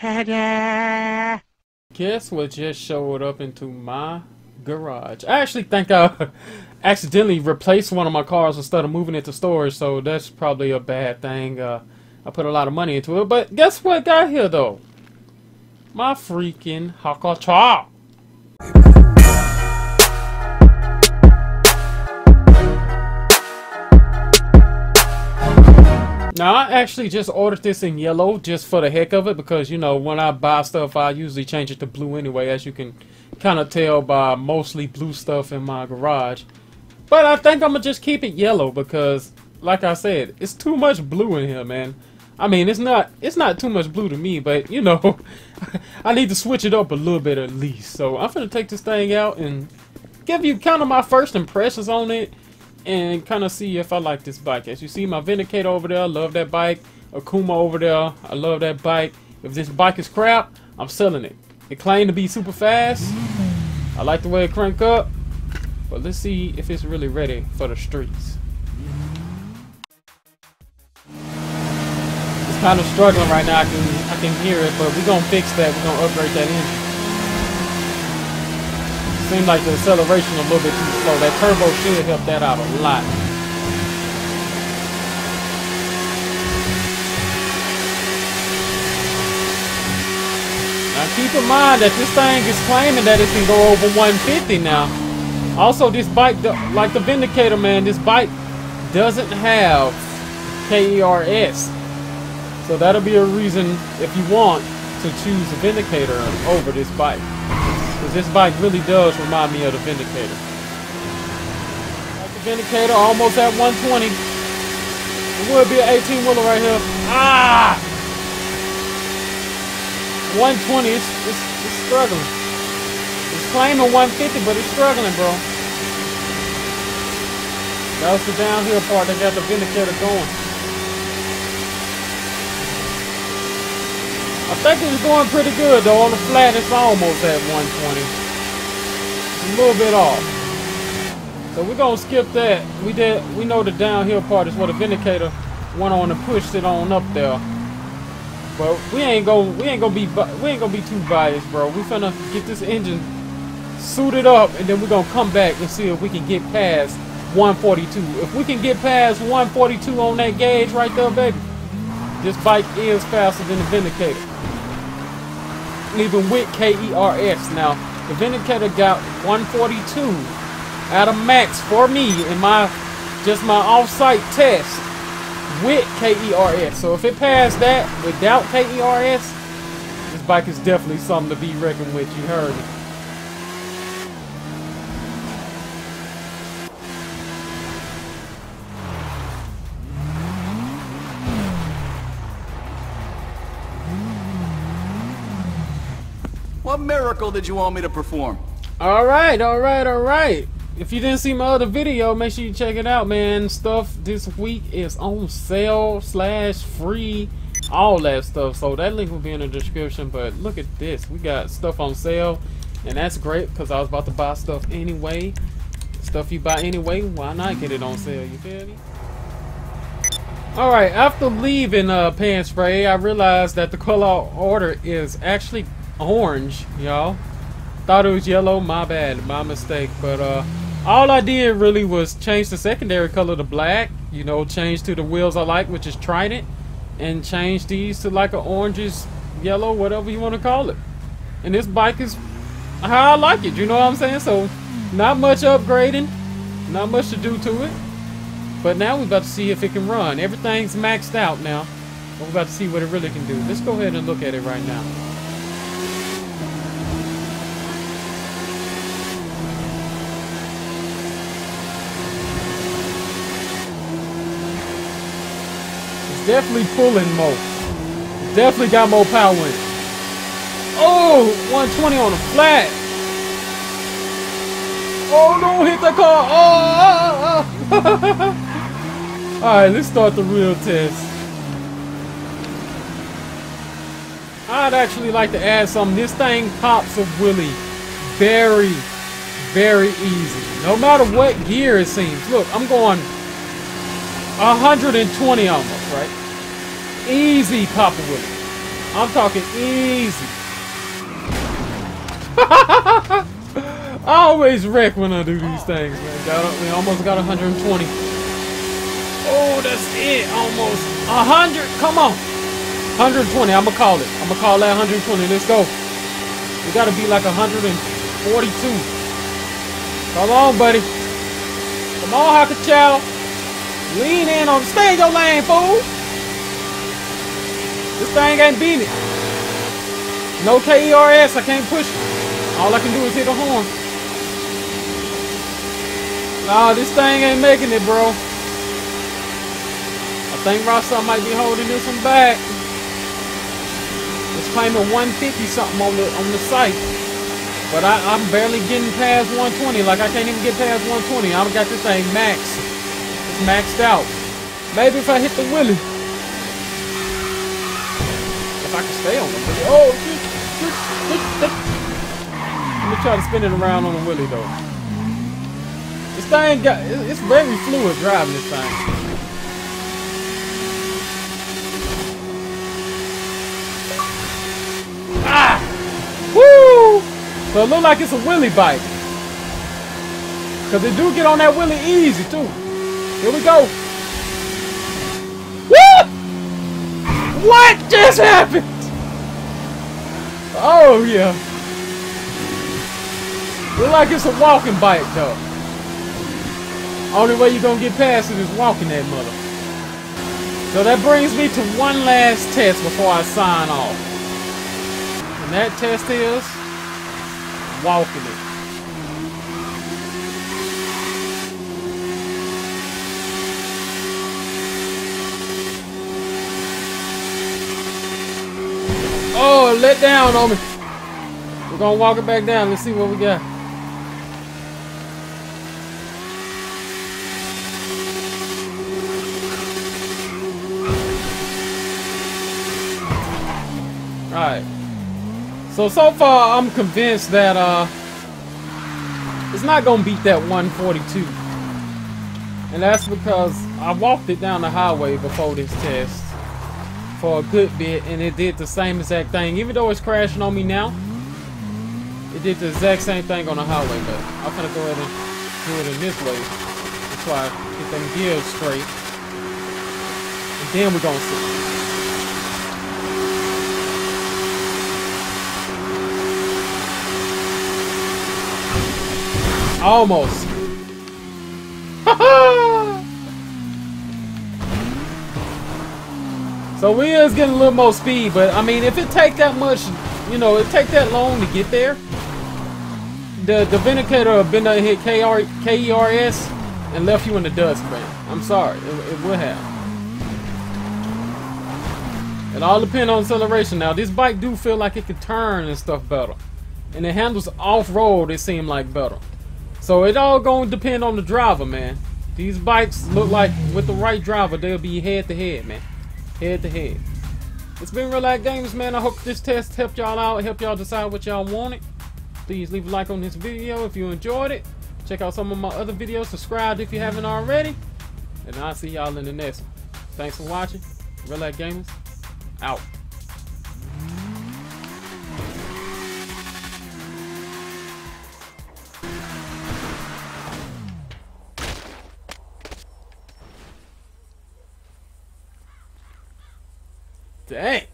Ta-da! Guess what just showed up into my garage? I actually think I accidentally replaced one of my cars instead of moving it to storage, so that's probably a bad thing. Uh, I put a lot of money into it, but guess what got here though? My freaking Hakuchou! Now, I actually just ordered this in yellow just for the heck of it because, you know, when I buy stuff, I usually change it to blue anyway, as you can kind of tell by mostly blue stuff in my garage. But I think I'm going to just keep it yellow because, like I said, it's too much blue in here, man. I mean, it's not it's not too much blue to me, but, you know, I need to switch it up a little bit at least. So I'm going to take this thing out and give you kind of my first impressions on it and kind of see if I like this bike. As you see, my Vindicator over there, I love that bike. Akuma over there, I love that bike. If this bike is crap, I'm selling it. It claimed to be super fast. I like the way it crank up. But let's see if it's really ready for the streets. It's kind of struggling right now. I can I can hear it, but we're gonna fix that. We're gonna upgrade that engine. Seems like the acceleration a little bit too slow. That turbo should help that out a lot. Now keep in mind that this thing is claiming that it can go over 150 now. Also, this bike, like the Vindicator, man, this bike doesn't have KERS. So that'll be a reason if you want to choose the Vindicator over this bike. This bike really does remind me of the Vindicator. Like the Vindicator, almost at 120. It would be an 18 wheeler right here. Ah! 120, it's, it's, it's struggling. It's claiming 150, but it's struggling, bro. That was the downhill part that got the Vindicator going. I think it's going pretty good though. On the flat, it's almost at 120. a little bit off. So we're gonna skip that. We did. We know the downhill part is where the Vindicator went on and pushed it on up there. But we ain't gonna. We ain't gonna be. We ain't gonna be too biased, bro. We finna get this engine suited up, and then we're gonna come back and see if we can get past 142. If we can get past 142 on that gauge right there, baby, this bike is faster than the Vindicator even with KERS. Now, the Vindicator got 142 out of max for me in my just my off-site test with KERS. So if it passed that without KERS, this bike is definitely something to be reckoned with. You heard. Miracle did you want me to perform? All right, all right, all right. If you didn't see my other video, make sure you check it out, man. Stuff this week is on sale slash free, all that stuff. So that link will be in the description. But look at this. We got stuff on sale, and that's great because I was about to buy stuff anyway. Stuff you buy anyway, why not get it on sale? You feel me? Alright, after leaving uh, Pay 'n' Spray, I realized that the color order is actually orange, y'all. Thought it was yellow, my bad, my mistake. But uh, all I did really was change the secondary color to black. You know, change to the wheels I like, which is Trident. And change these to like an oranges, yellow, whatever you want to call it. And this bike is how I like it, you know what I'm saying? So, not much upgrading, not much to do to it. But now we're about to see if it can run. Everything's maxed out now. We're about to see what it really can do. Let's go ahead and look at it right now. Definitely pulling more. Definitely got more power in it. Oh, 120 on the flat. Oh, don't hit the car. Oh, oh, oh. All right, let's start the real test. I'd actually like to add something. This thing pops a wheelie very, very easy. No matter what gear it seems. Look, I'm going 120 almost, right? Easy Papa Willie. I'm talking easy. I always wreck when I do these things, man. Got, we almost got 120. Oh, that's it. Almost 100. Come on. 120. I'm going to call it. I'm going to call that 120. Let's go. We got to be like 142. Come on, buddy. Come on, Haka. Lean in on. Stay in your lane, fool. This thing ain't beating it. No KERS. I can't push it. All I can do is hit a horn. Nah, this thing ain't making it, bro. I think Rockstar might be holding this one back. It's claiming 150 something on the on the site. But I, I'm barely getting past 120. Like I can't even get past 120. I've got this thing maxed. It's maxed out. Maybe if I hit the wheelie. If I can stay on the wheelie. Oh, let me try to spin it around on the wheelie though. This thing got, it's very fluid driving this thing. Ah! Woo! So it look like it's a wheelie bike. Cause they do get on that wheelie easy too. Here we go. What? What just happened? Oh yeah. Look like it's a walking bike though. Only way you're gonna get past it is walking that mother. So that brings me to one last test before I sign off. And that test is walking it. Oh, let down on me. We're gonna walk it back down. Let's see what we got. Alright. So, so far, I'm convinced that, uh, it's not gonna beat that 142. And that's because I walked it down the highway before this test for a good bit, and it did the same exact thing. Even though it's crashing on me now, it did the exact same thing on the highway, but I'm gonna go ahead and do it in this way. That's why I get them gears straight. And then we're gonna see. Almost. So we is getting a little more speed, but I mean, if it take that much, you know, it take that long to get there, the the Vindicator have been there hit KR, KERS and left you in the dust, man. I'm sorry, it, it would have. It all depends on acceleration. Now, this bike do feel like it can turn and stuff better. And it handles off-road, it seem like better. So it all gonna depend on the driver, man. These bikes look like with the right driver, they'll be head to head, man. Head to head. It's been Real Lag Gamer, man. I hope this test helped y'all out, help y'all decide what y'all wanted. Please leave a like on this video if you enjoyed it. Check out some of my other videos. Subscribe if you haven't already. And I'll see y'all in the next one. Thanks for watching. Real Lag Gamers, out. Dang.